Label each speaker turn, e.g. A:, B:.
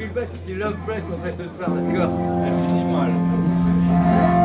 A: Grillback c'était Love Press en fait, ça, d'accord.
B: Elle finit mal.